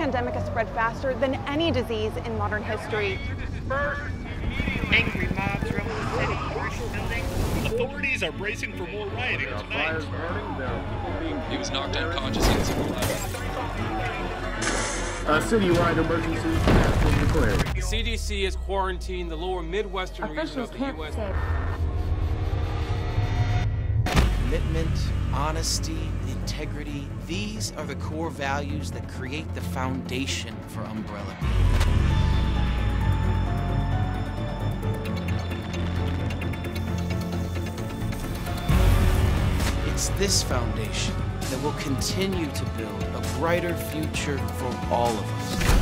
This pandemic has spread faster than any disease in modern history. Angry mobs roam the city, burning buildings. Authorities are bracing for more rioting tonight. fires burning. There are people being He was knocked unconscious against the. A citywide emergency has been declared. The CDC has quarantined the lower Midwestern region of the can't U.S. Commitment, honesty, integrity, these are the core values that create the foundation for Umbrella. It's this foundation that will continue to build a brighter future for all of us.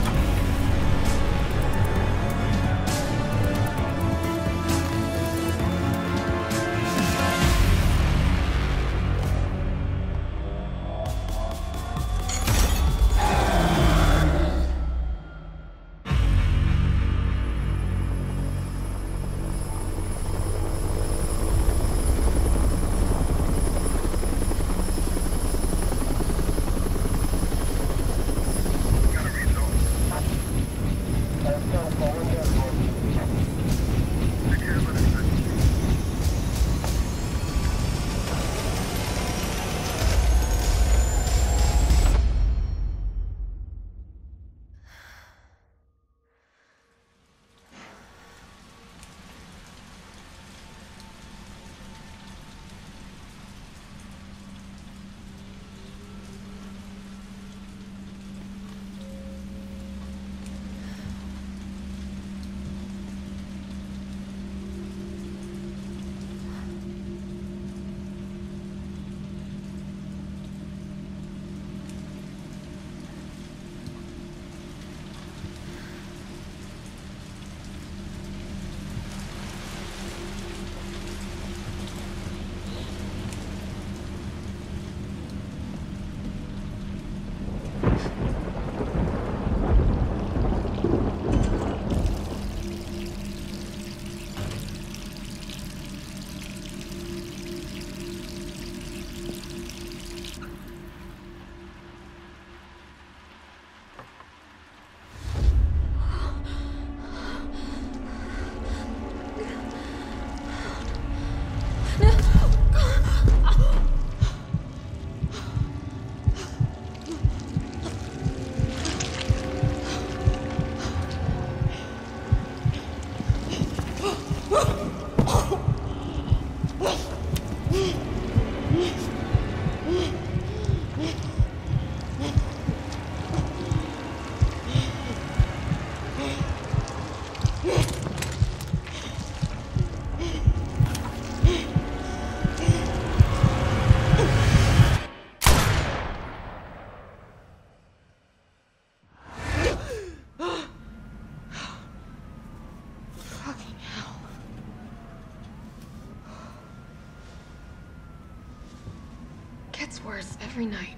Every night.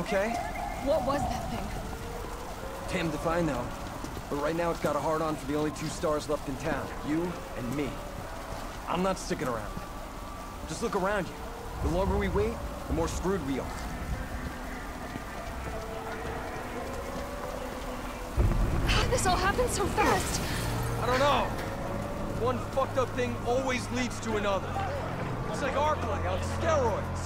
You okay? what was that thing? Damned if I know. But right now it's got a hard on for the only two S.T.A.R.S. left in town. You and me. I'm not sticking around. Just look around you. The longer we wait, the more screwed we are. How this all happen so fast? I don't know. One fucked up thing always leads to another. It's like Arklay on steroids.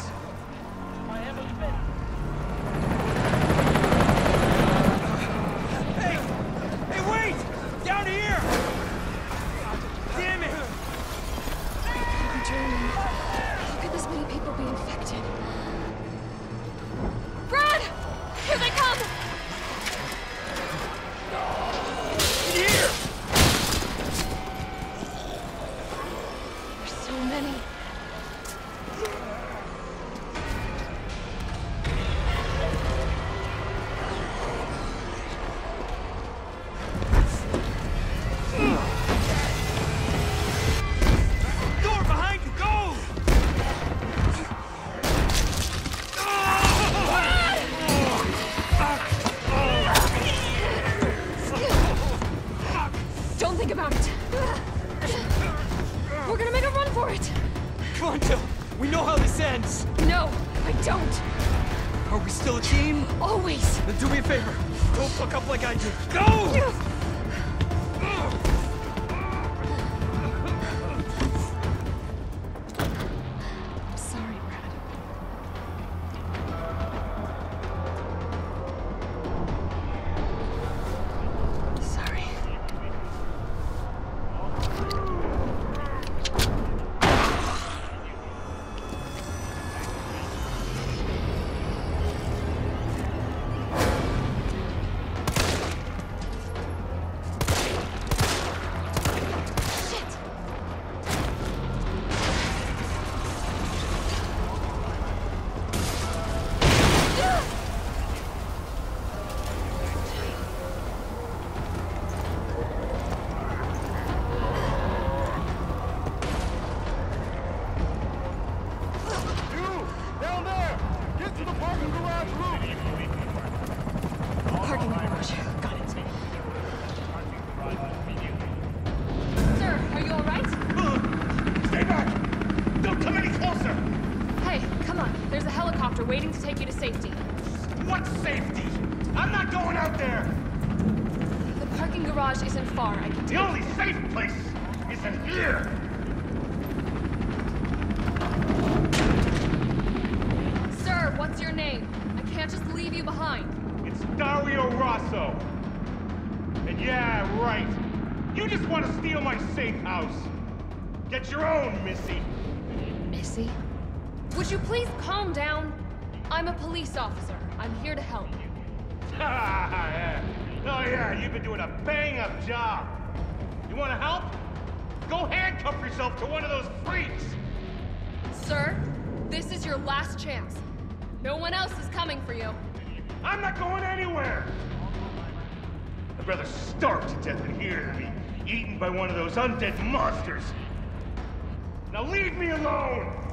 for you. I'm not going anywhere! I'd rather starve to death in here than be eaten by one of those undead monsters! Now leave me alone!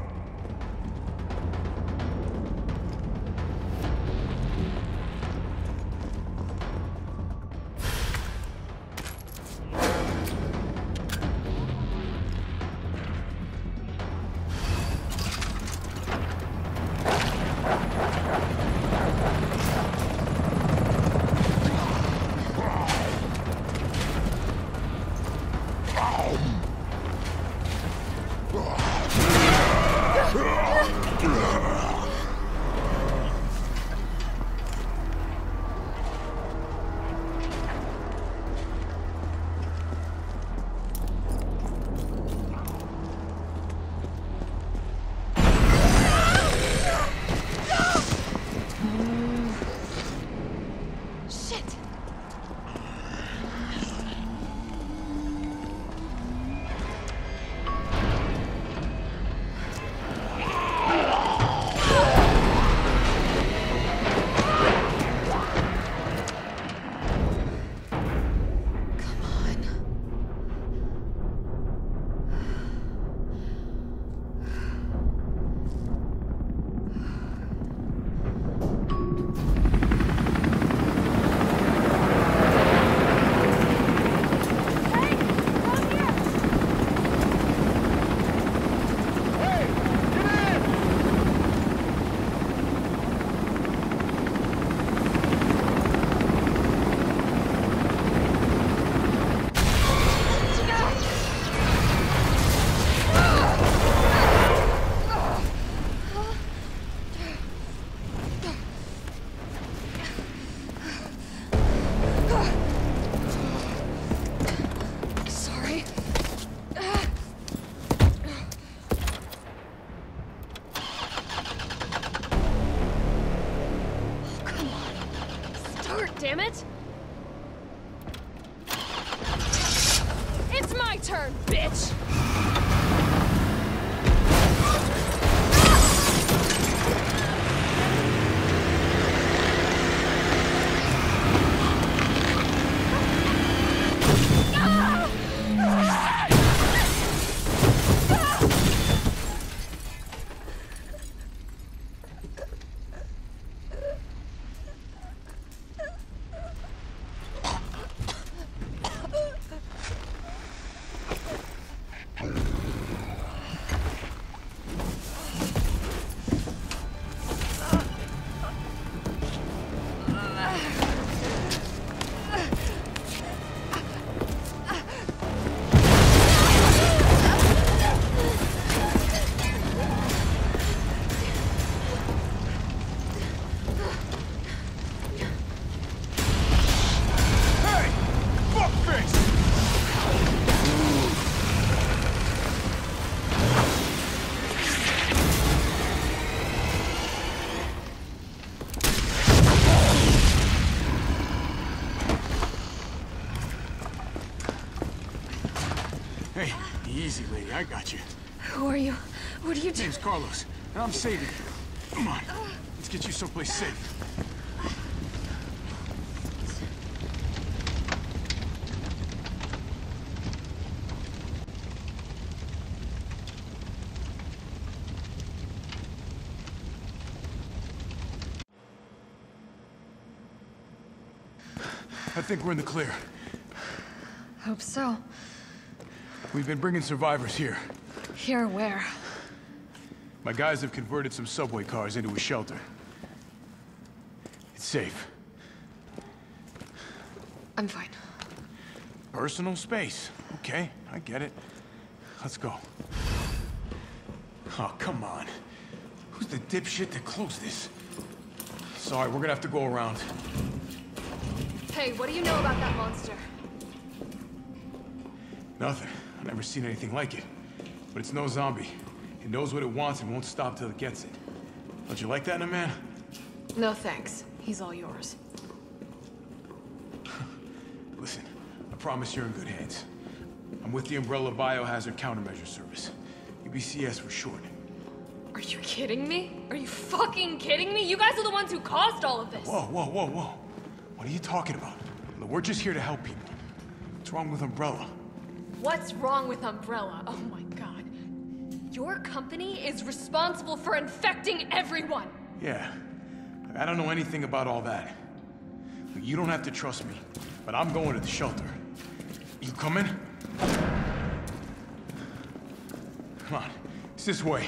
Easy, lady. I got you. Who are you? What are you doing? Name's Carlos, and I'm saving you. Come on. Let's get you someplace safe. I think we're in the clear. Hope so. We've been bringing survivors here. Here where? My guys have converted some subway cars into a shelter. It's safe. I'm fine. Personal space. Okay, I get it. Let's go. Oh, come on. Who's the dipshit that closed this? Sorry, we're gonna have to go around. Hey, what do you know about that monster? Nothing. I've never seen anything like it. But it's no zombie. It knows what it wants and won't stop till it gets it. Don't you like that in a man? No thanks. He's all yours. Listen, I promise you're in good hands. I'm with the Umbrella Biohazard Countermeasure Service. UBCS for short. Are you kidding me? Are you fucking kidding me? You guys are the ones who caused all of this. Whoa, whoa, whoa, whoa. What are you talking about? Look, We're just here to help people. What's wrong with Umbrella? What's wrong with Umbrella? Oh my god. Your company is responsible for infecting everyone. Yeah. I don't know anything about all that. You don't have to trust me, but I'm going to the shelter. You coming? Come on. It's this way.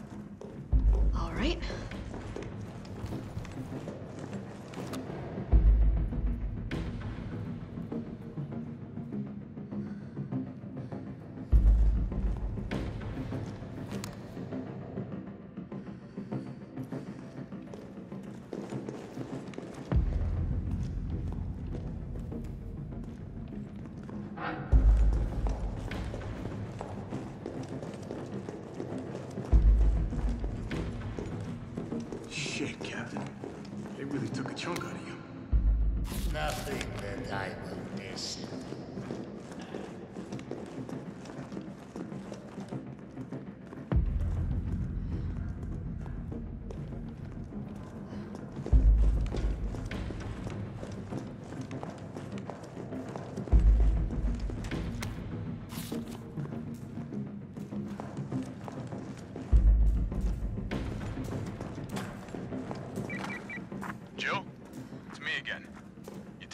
All right.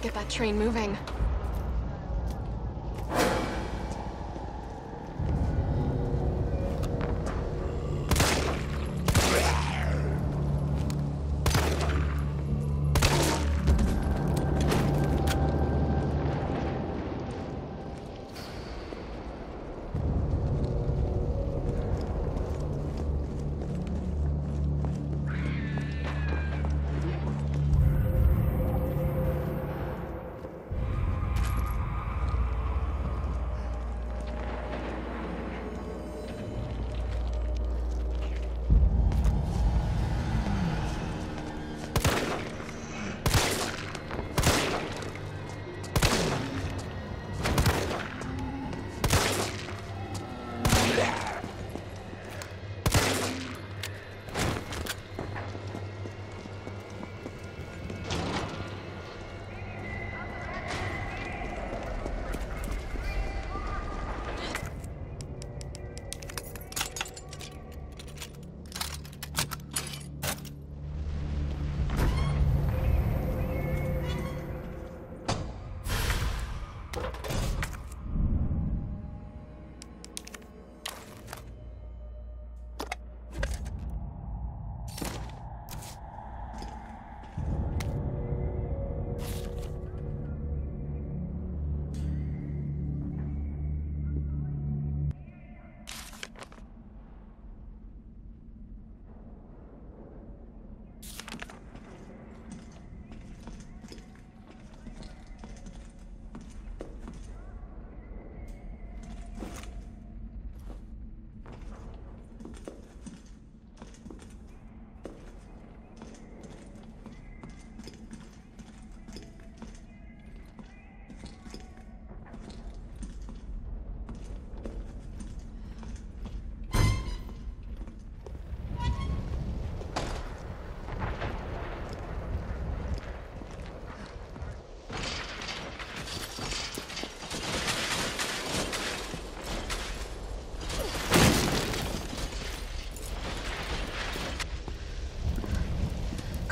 Get that train moving.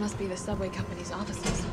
Must be the subway company's offices.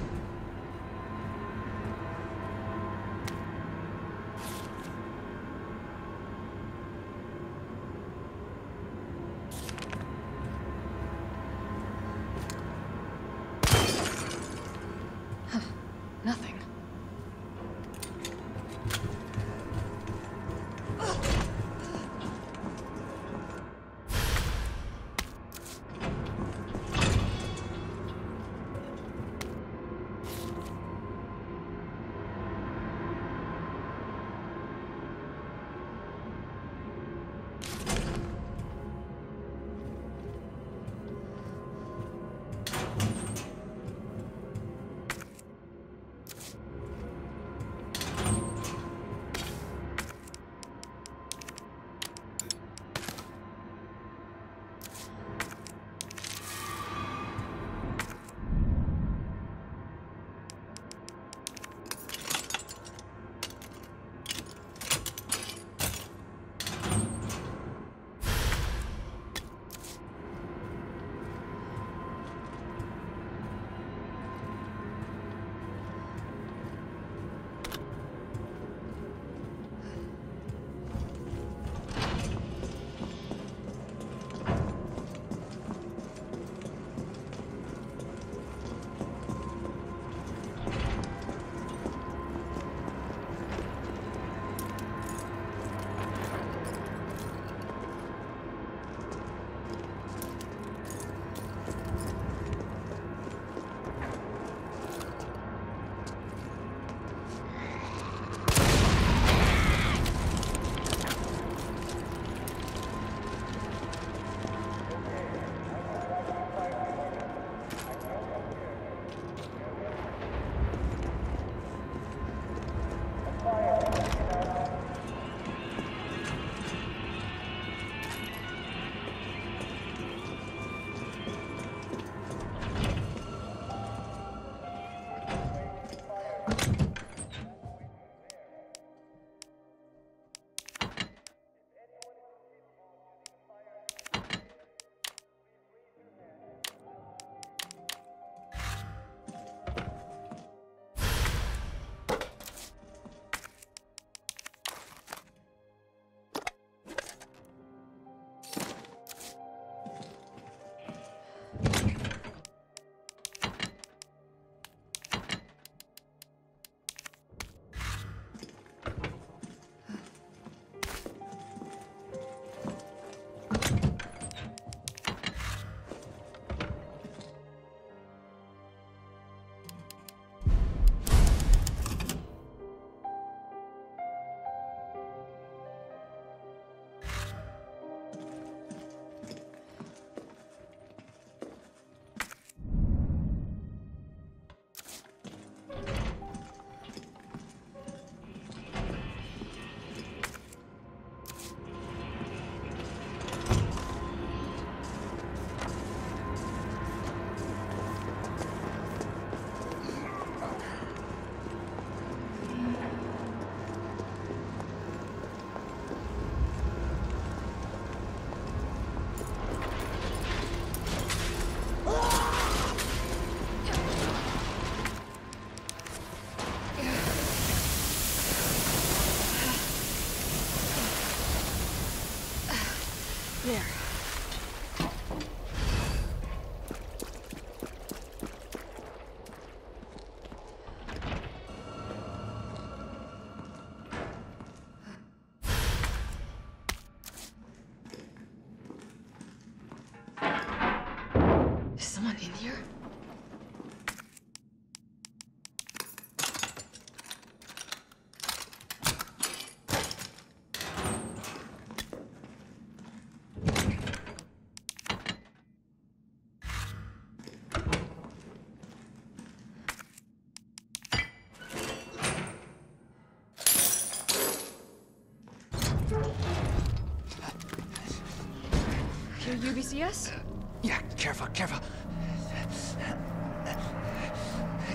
Here, UBCS? Uh, yeah, careful, careful.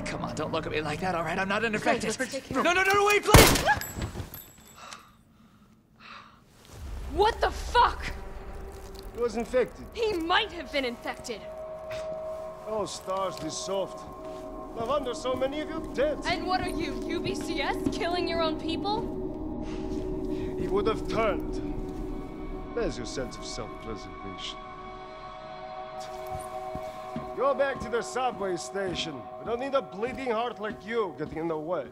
Come on, don't look at me like that, all right? I'm not unaffected. let's take care no, no, no, no, wait, please! What the fuck? He was infected. He might have been infected. Oh, S.T.A.R.S, this soft. No wonder so many of you dead. And what are you, UBCS? Killing your own people? He would have turned. There's your sense of self-preservation. Go back to the subway station. We don't need a bleeding heart like you getting in the way.